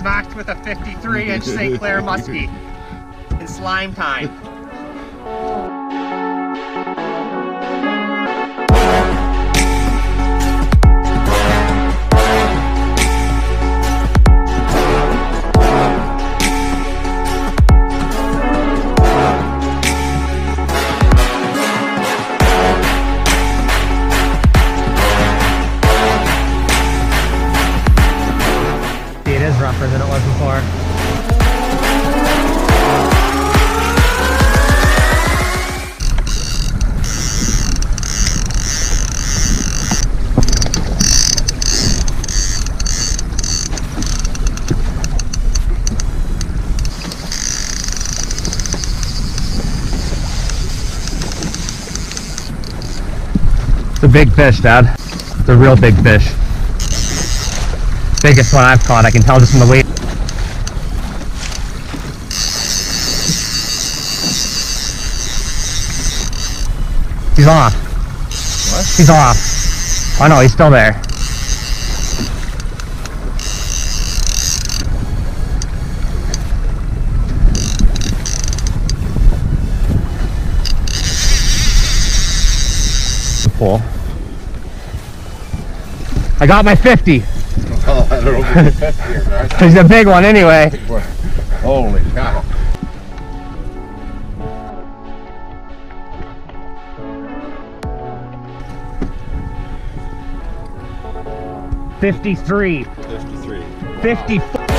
smacked with a 53 inch St. Clair Muskie in slime time. Rougher than it was before. It's a big fish, Dad. It's a real big fish biggest one I've caught. I can tell just from the weight. He's off. What? He's off. Oh no, he's still there. Pull. I got my 50. He's a big one anyway. Holy cow. Fifty-three. 53. Fifty.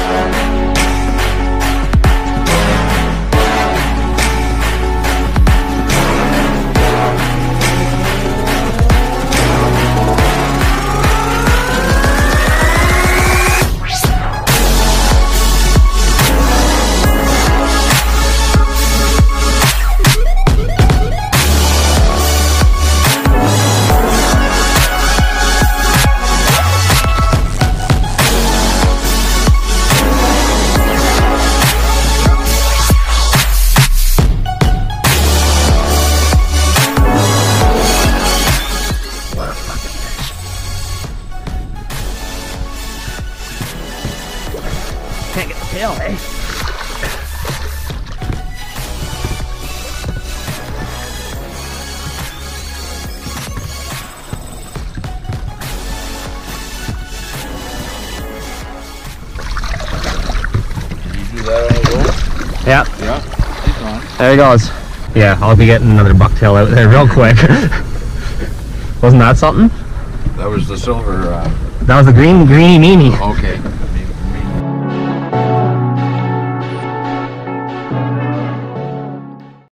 Can't get the tail, eh? You do that on the road? Yeah, Yeah. There he goes. Yeah, I'll be getting another bucktail out there real quick. Wasn't that something? That was the silver. Uh, That was the green, greeny meanie. okay.